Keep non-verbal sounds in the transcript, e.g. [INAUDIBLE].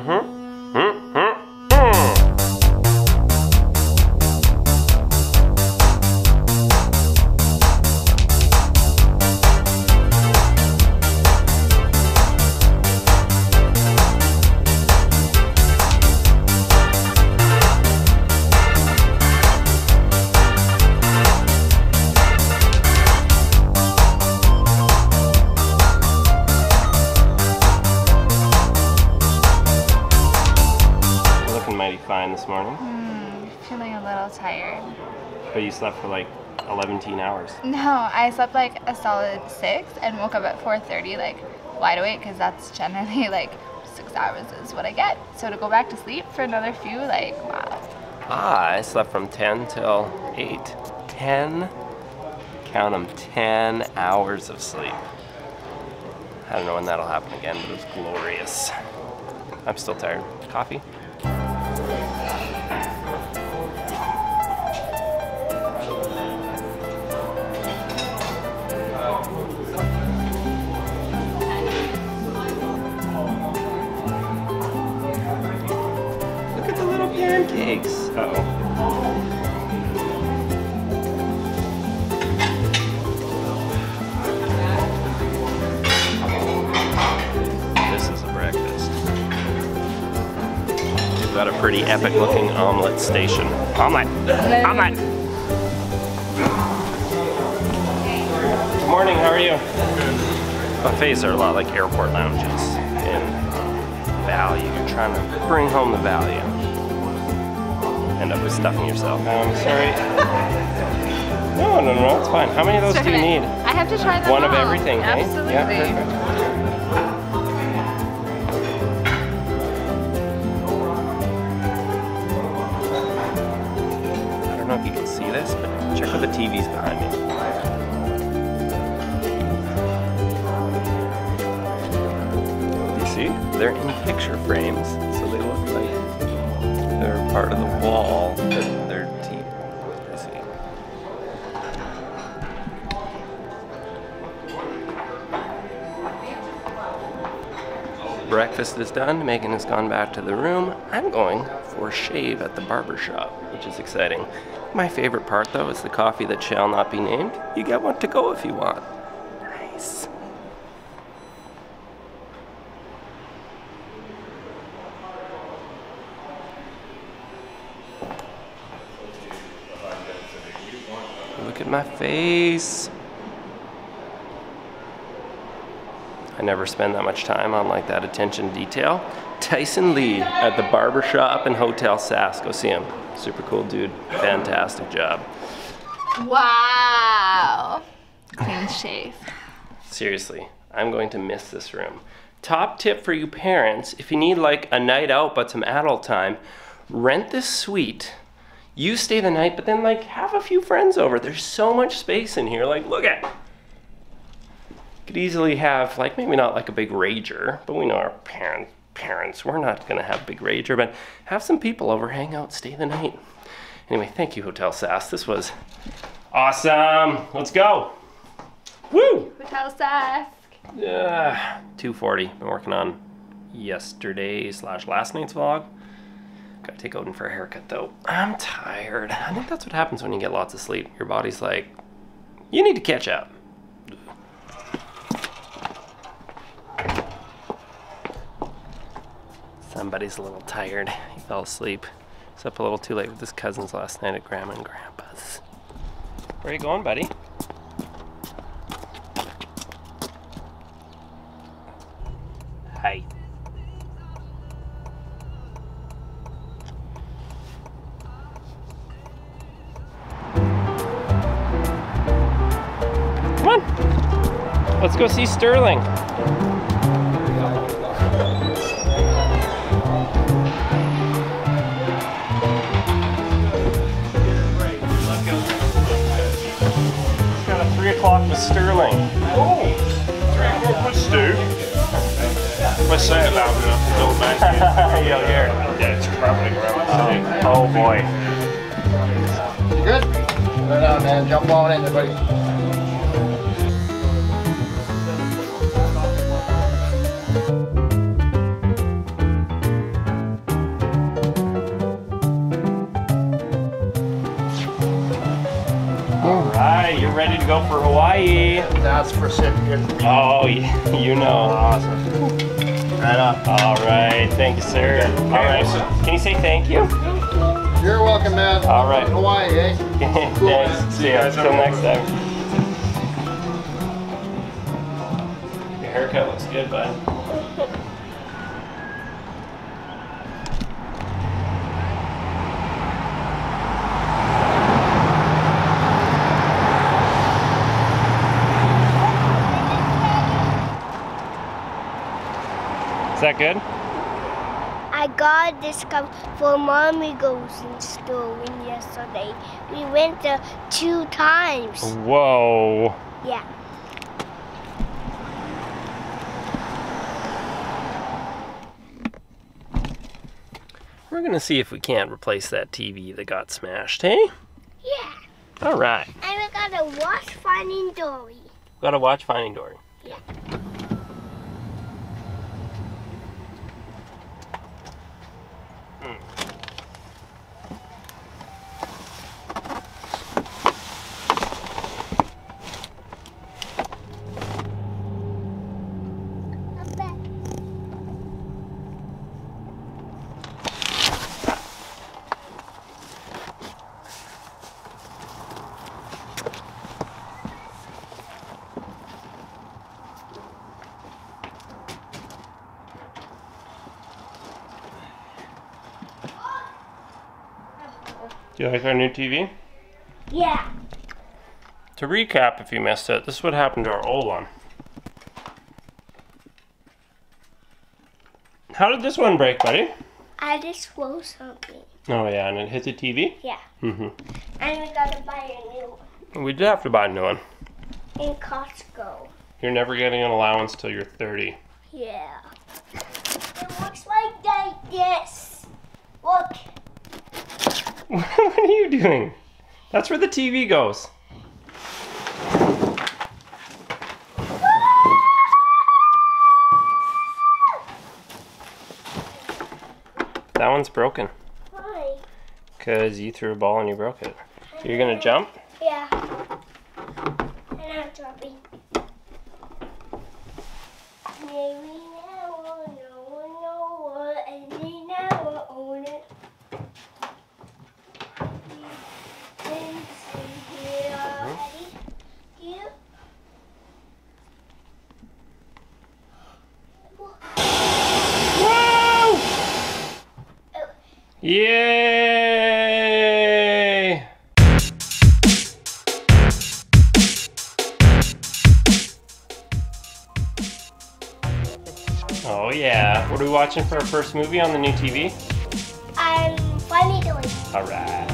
You're fine this morning, Feeling a little tired. but you slept for like 11 hours. No, I slept like a solid six and woke up at 4:30, like wide awake, because that's generally [LAUGHS] like six hours is what I get. So to go back to sleep for another few, like wow. Ah, I slept from 10 till 8. 10, count them, 10 hours of sleep. I don't know when that'll happen again, but it was glorious. I'm still tired. Coffee? Got a pretty epic looking omelet station. Omelet! Omelet! Good morning, how are you? Buffets are a lot like airport lounges in value. You're trying to bring home the value. End up with stuffing yourself. I'm sorry. No, no, no, it's fine. How many of those do you need? I have to try them One of all. everything, eh? Absolutely. Yeah, check out the TVs behind me. You see? They're in picture frames, so they look like they're part of the wall they're. Breakfast is done. Megan has gone back to the room. I'm going for a shave at the barber shop, which is exciting. My favorite part, though, is the coffee that shall not be named. You get one to go if you want. Nice. Look at my face. Never spend that much time on like that attention detail. Tyson Lee at the barber shop in Hotel Sask. Go see him. Super cool dude. Fantastic job. Wow. Clean shave. Seriously, I'm going to miss this room. Top tip for you parents if you need like a night out but some adult time, rent this suite. You stay the night, but then like have a few friends over. There's so much space in here. Like, look at. Could easily have like maybe not like a big rager, but we know our parents. Parents, we're not gonna have big rager, but have some people over, hang out, stay the night. Anyway, thank you, Hotel Sask. This was awesome. Let's go. Woo! Hotel Sask. Uh, 240. Been working on yesterday slash last night's vlog. Gotta take Odin for a haircut though. I'm tired. I think that's what happens when you get lots of sleep. Your body's like, you need to catch up. Somebody's a little tired. He fell asleep. He's up a little too late with his cousins last night at Grandma and Grandpa's. Where are you going, buddy? Hi. Come on. Let's go see Sterling. O'clock with Sterling. Oh, three o'clock with Stu. If I say it loud enough, don't mind You'll hear it. Yeah, it's crumbling around. Oh boy. You good? Right on, man. Jump on in, everybody. Ready to go for Hawaii. That's for sitting. Oh, you know. Awesome. Right on. All right, thank you, sir. All right, can you say thank you? You're welcome, man. All right. Hawaii, eh? [LAUGHS] Thanks. See you. guys. Till next time. Your haircut looks good, bud. Is that good? I got this cup for mommy goes in store when yesterday. We went there two times. Whoa. Yeah. We're gonna see if we can't replace that TV that got smashed, hey? Yeah. All right. And we gotta watch finding Dory. Gotta watch Finding Dory. Yeah. Do you like our new TV? Yeah. To recap, if you missed it, this is what happened to our old one. How did this one break, buddy? I just swallowed something. Oh yeah, and it hit the TV. Yeah. Mm-hmm. And we gotta buy a new one We did have to buy a new one. in Costco. You're never getting an allowance till you're 30. Yeah. It looks like like this. Look. What are you doing? That's where the TV goes. That one's broken Why? because you threw a ball and you broke it. You're gonna jump? Yeah. And I'm dropping. Maybe now Oh yeah. What are we watching for our first movie on the new TV? I'm funny doing. Alright.